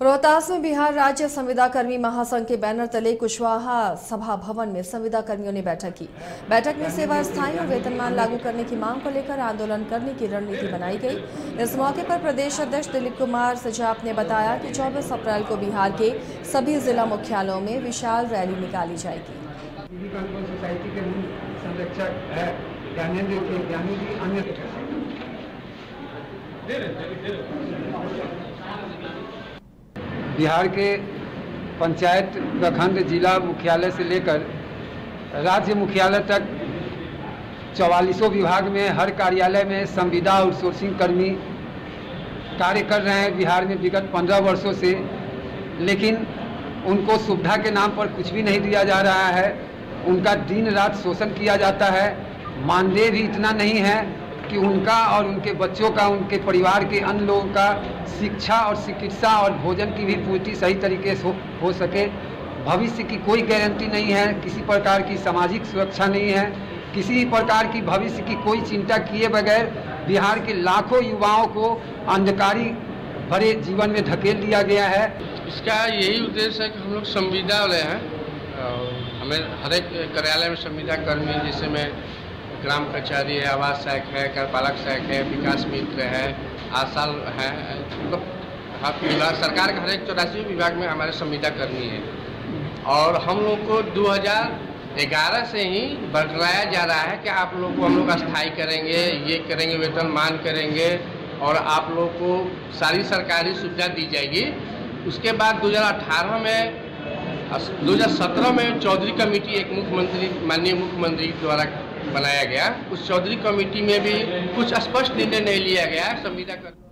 रोहतास में बिहार राज्य संविदा कर्मी महासंघ के बैनर तले कुशवाहा सभा भवन में संविदा कर्मियों ने बैठक की। बैठक में सेवा स्थायी और वेतनमान लागू करने की मांग को लेकर आंदोलन करने की रणनीति बनाई गई। इस मौके पर प्रदेश अध्यक्ष दिलीप कुमार सजाप ने बताया कि 24 अप्रैल को बिहार के सभी जिला मुख्यालयों में विशाल रैली निकाली जाएगी सोसाइटी के मूल संरक्षक है ज्ञानेंद्र के ज्ञानी जी अन्य बिहार के पंचायत प्रखंड जिला मुख्यालय से लेकर राज्य मुख्यालय तक चवालीसों विभाग में हर कार्यालय में संविदा आउटसोर्सिंग कर्मी कार्य कर रहे हैं बिहार में विगत पंद्रह वर्षों से, लेकिन उनको सुविधा के नाम पर कुछ भी नहीं दिया जा रहा है। उनका दिन रात शोषण किया जाता है। मानदेय भी इतना नहीं है। कि उनका और उनके बच्चों का उनके परिवार के अन्य लोगों का शिक्षा और चिकित्सा और भोजन की भी पूर्ति सही तरीके से हो, हो सके। भविष्य की कोई गारंटी नहीं है किसी प्रकार की सामाजिक सुरक्षा नहीं है किसी भी प्रकार की भविष्य की कोई चिंता किए बगैर बिहार के लाखों युवाओं को अंधकारी भरे जीवन में धकेल दिया गया है। इसका यही उद्देश्य है कि हम लोग संविदा वाले हैं हमें हर एक कार्यालय में संविदा कर्मी जैसे में ग्राम कचहरी है, आवास सहायक है कार्यपालक सहायक है, विकास मित्र है, आशा है मतलब हर विभाग, सरकार के हर एक चौरासी विभाग में हमारे संविदा कर्मी है। और हम लोग को 2011 से ही बढ़ाया जा रहा है कि आप लोग को हम लोग अस्थायी करेंगे, ये करेंगे, वेतन मान करेंगे, और आप लोग को सारी सरकारी सुविधा दी जाएगी। उसके बाद 2018 में 2017 में चौधरी कमेटी, एक मुख्यमंत्री, माननीय मुख्यमंत्री द्वारा बनाया गया। उस चौधरी कमेटी में भी कुछ स्पष्ट निर्णय नहीं लिया गया। संविदा कर